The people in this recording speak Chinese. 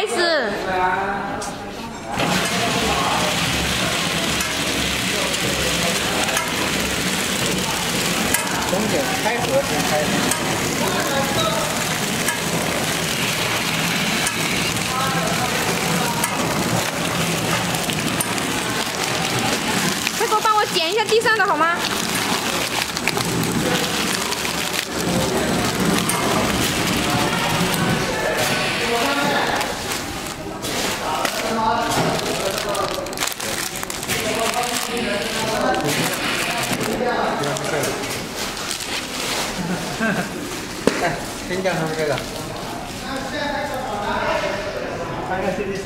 开始。中间开合先开始。快给我帮我捡一下地上的好吗？ 된장 한 개가. 빨간색이